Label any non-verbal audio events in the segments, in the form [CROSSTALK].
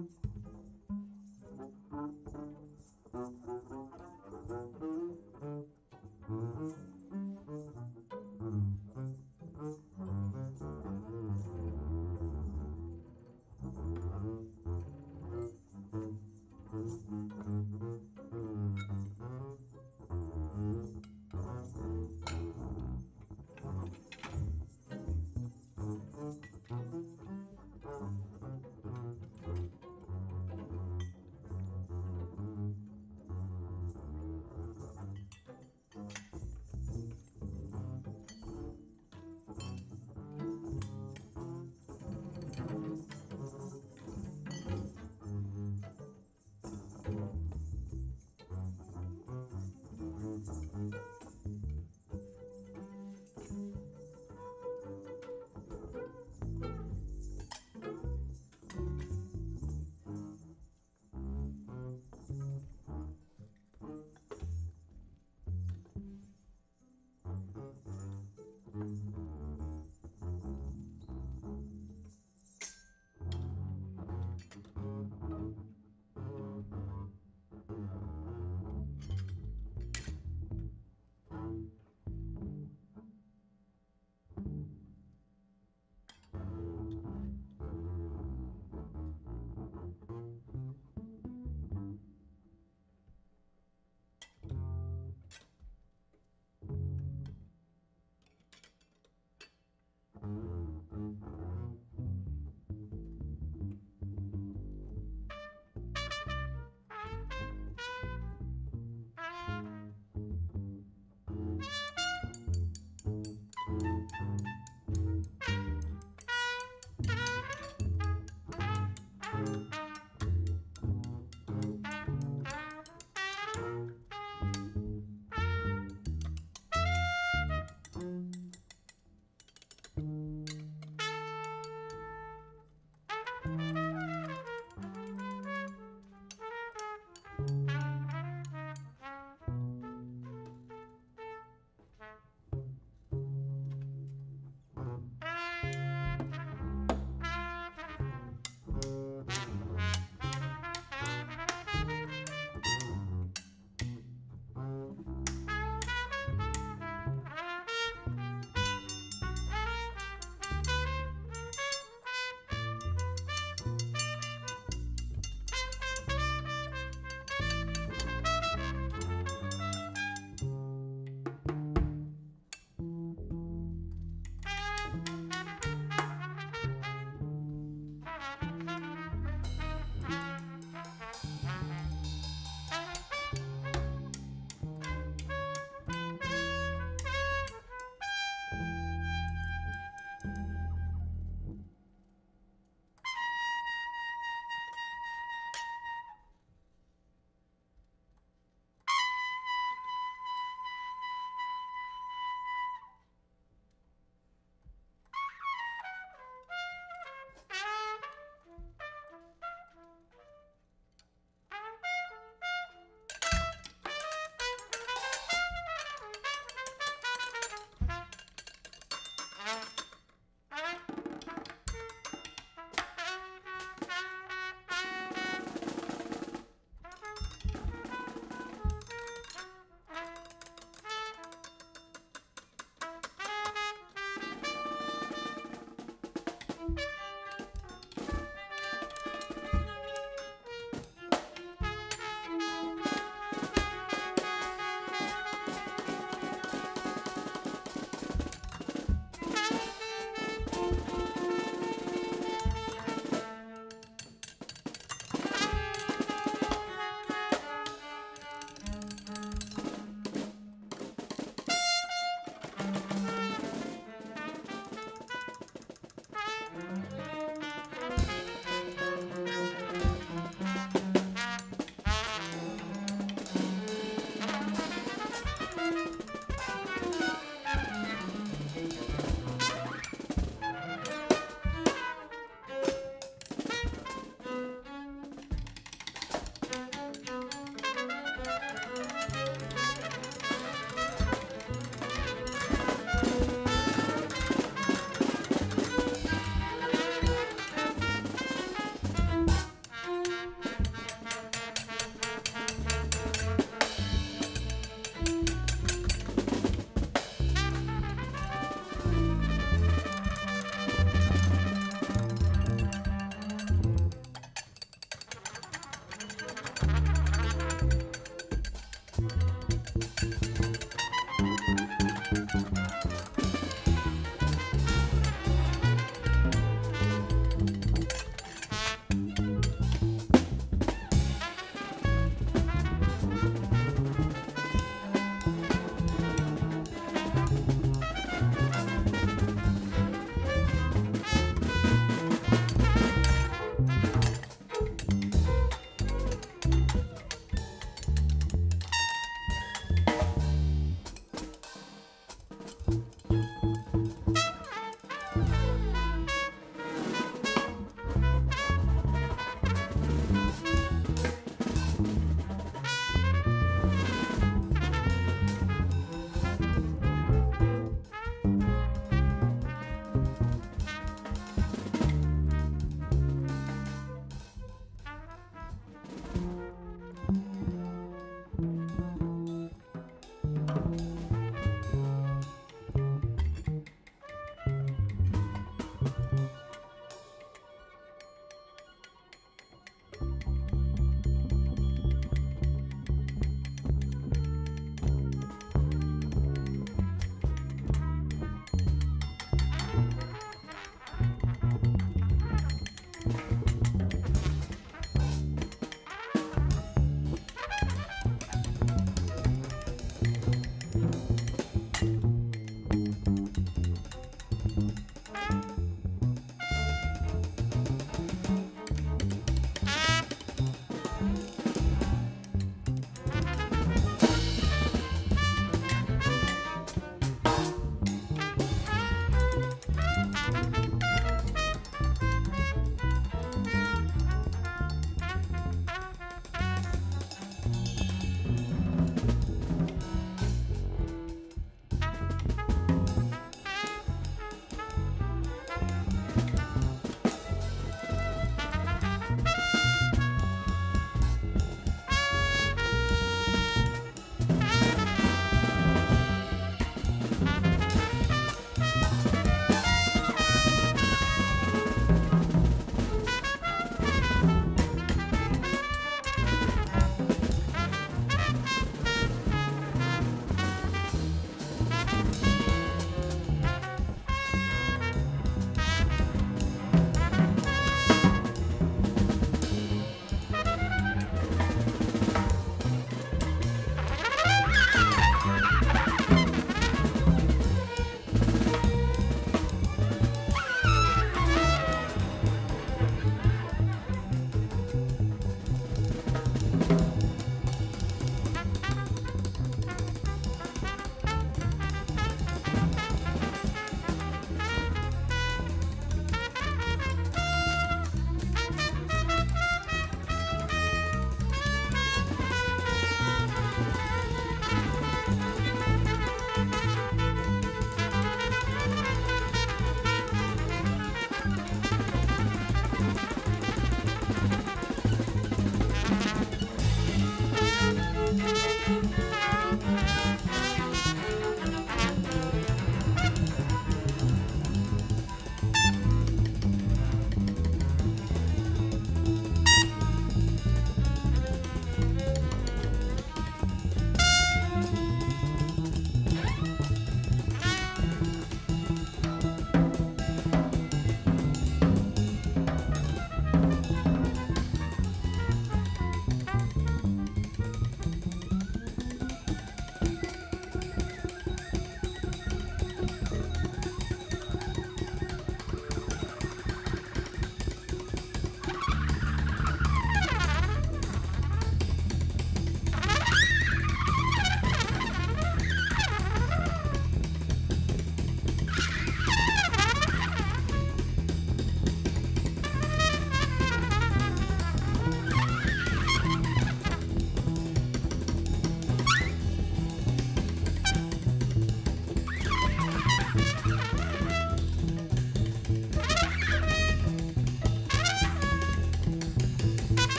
Uhum.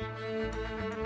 Música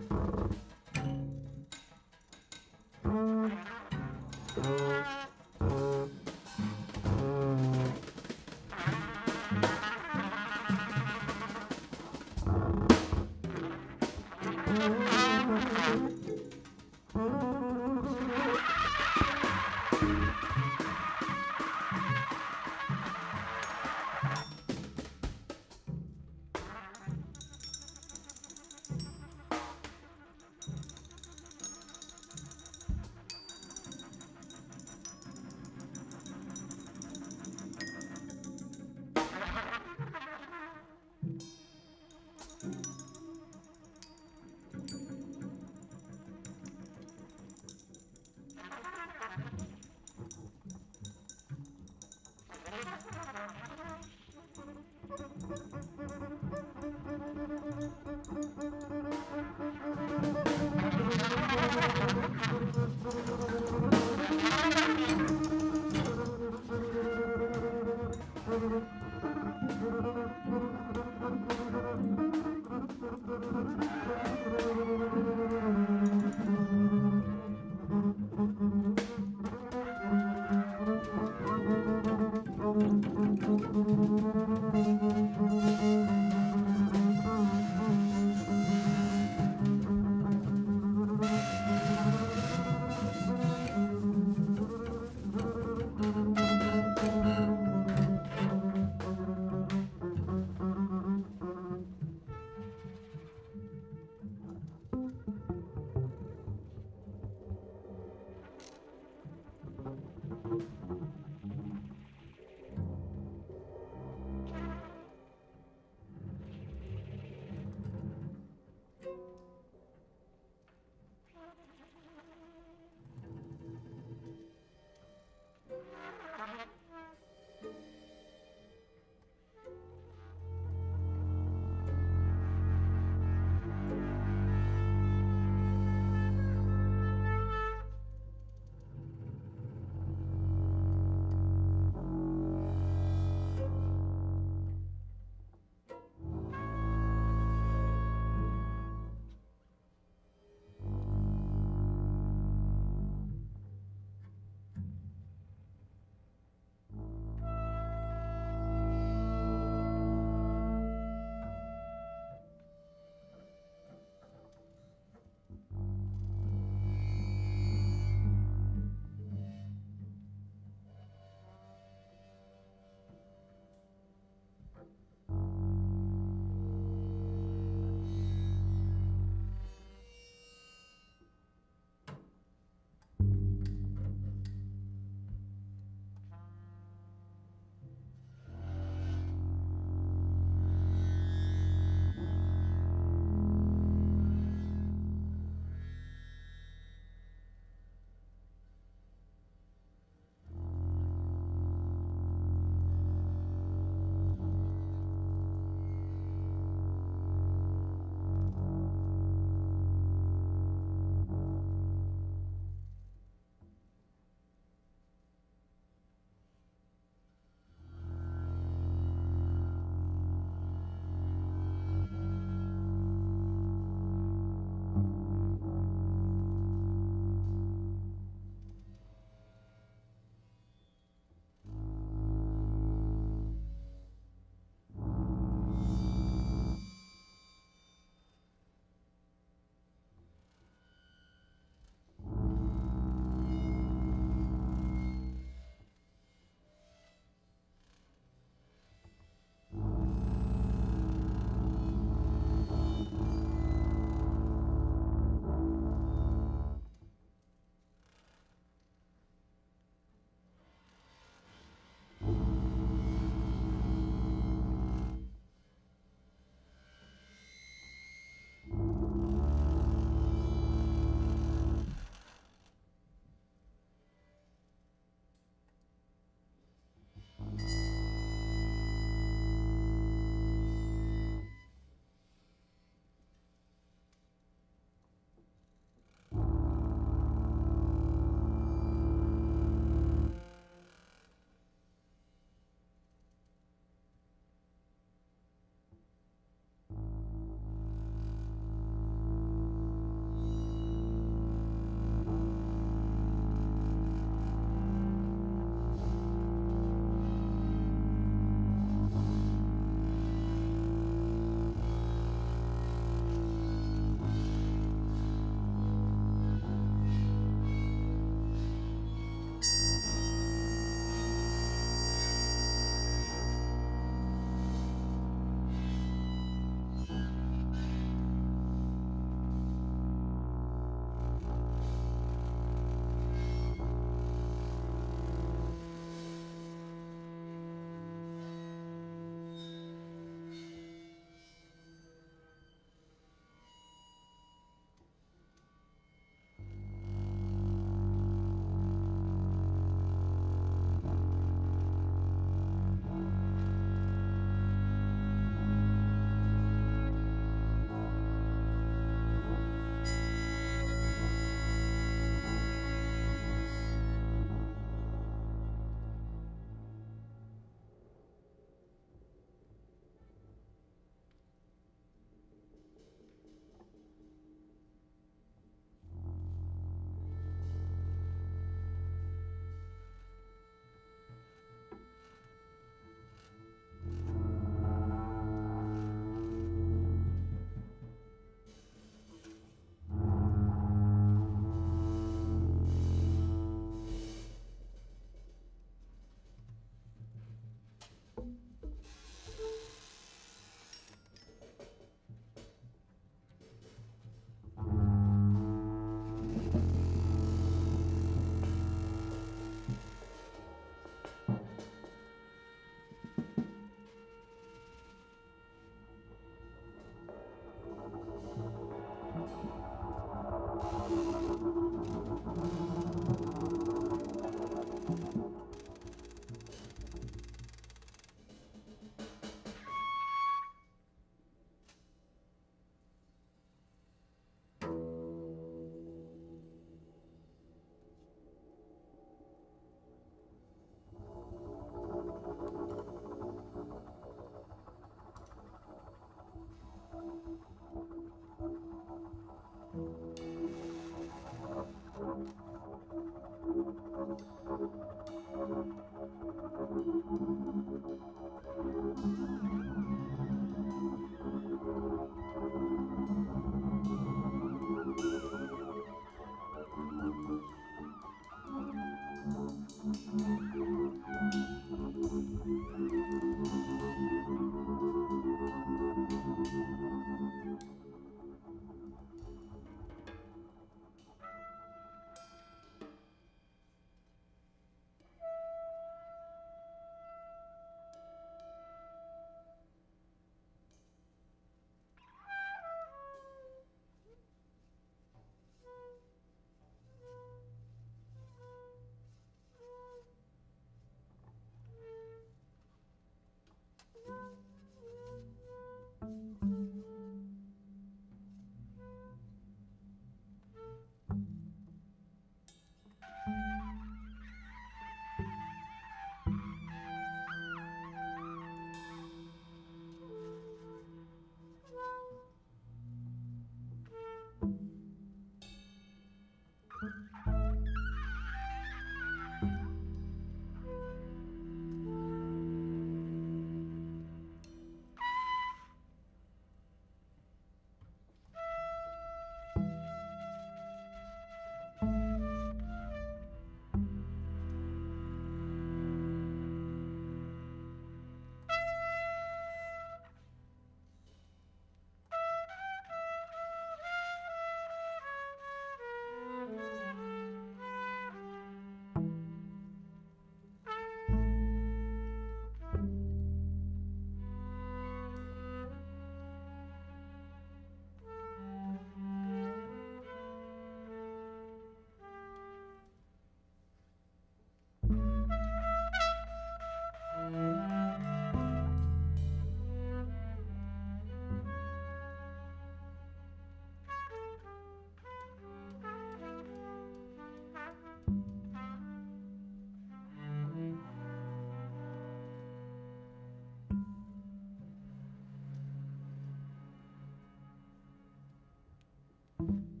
you.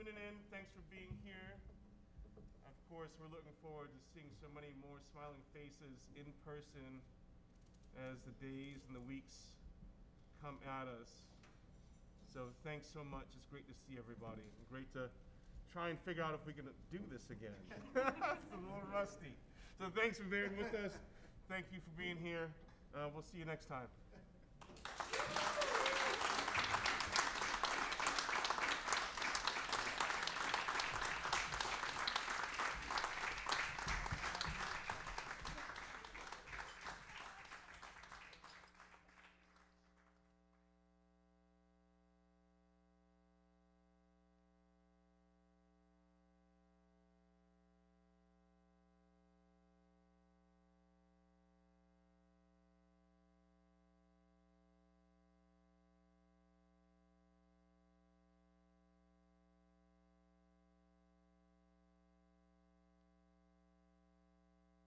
Tuning in. Thanks for being here. Of course, we're looking forward to seeing so many more smiling faces in person as the days and the weeks come at us. So thanks so much. It's great to see everybody. Great to try and figure out if we can do this again. [LAUGHS] it's a little rusty. So thanks for being with us. Thank you for being here. Uh, we'll see you next time.